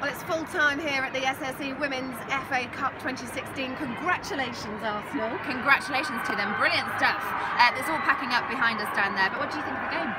Well, it's full time here at the SSE Women's FA Cup 2016. Congratulations, Arsenal. Congratulations to them. Brilliant stuff. Uh, it's all packing up behind us down there. But what do you think of the game?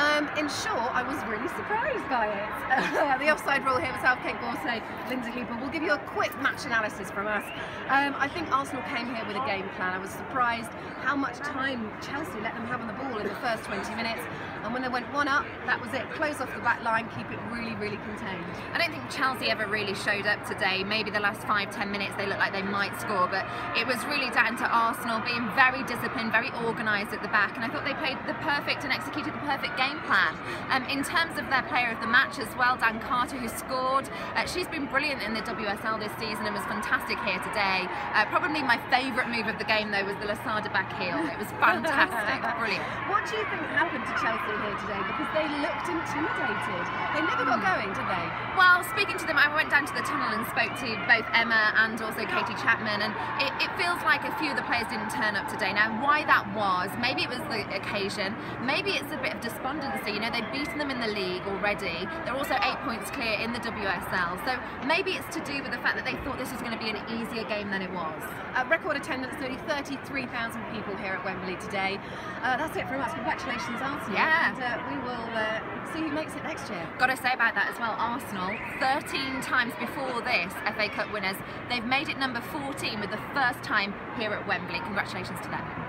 Um, in short, I was really surprised by it. the offside rule here with South Kait Borsay, Lindsay Hooper. We'll give you a quick match analysis from us. Um, I think Arsenal came here with a game plan. I was surprised how much time Chelsea let them have on the ball in the first 20 minutes. And when they went one up, that was it. Close off the back line, keep it really, really contained. I don't think Chelsea ever really showed up today. Maybe the last five, ten minutes they looked like they might score, but it was really down to Arsenal being very disciplined, very organised at the back. And I thought they played the perfect and executed the perfect game plan. Um, in terms of their player of the match as well, Dan Carter, who scored, uh, she's been brilliant in the WSL this season and was fantastic here today. Uh, probably my favourite move of the game, though, was the Losada back heel. It was fantastic, brilliant. What do you think happened to Chelsea here today? Because they looked intimidated. They never got going, did they? Well, speaking to them, I went down to the tunnel and spoke to both Emma and also Katie Chapman, and it, it feels like a few of the players didn't turn up today. Now, why that was, maybe it was the occasion, maybe it's a bit of despondency you know, they've beaten them in the league already. They're also eight points clear in the WSL. So maybe it's to do with the fact that they thought this was going to be an easier game than it was. Uh, record attendance, nearly 33,000 people here at Wembley today. Uh, that's it from us. Congratulations, Arsenal. And uh, we will uh, see who makes it next year. Got to say about that as well, Arsenal, 13 times before this FA Cup winners. They've made it number 14 with the first time here at Wembley. Congratulations to them.